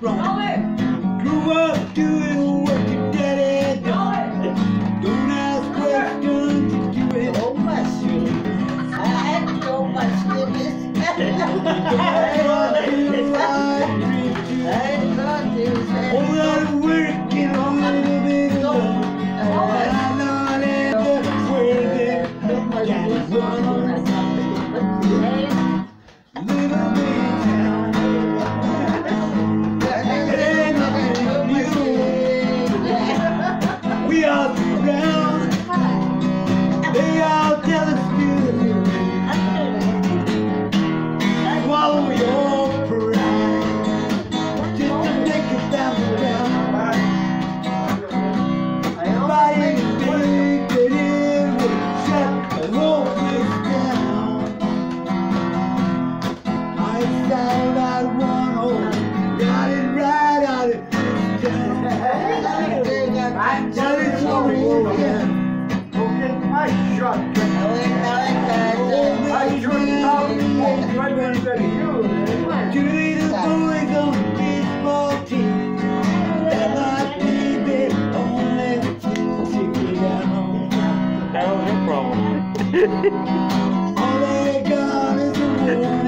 front. Grew up doing what your daddy done. Don't ask questions, do it. So much. I had so much in this. That's what you I dream to. I thought it was A whole lot of work and a little bit of love. And I know that where got All I got is a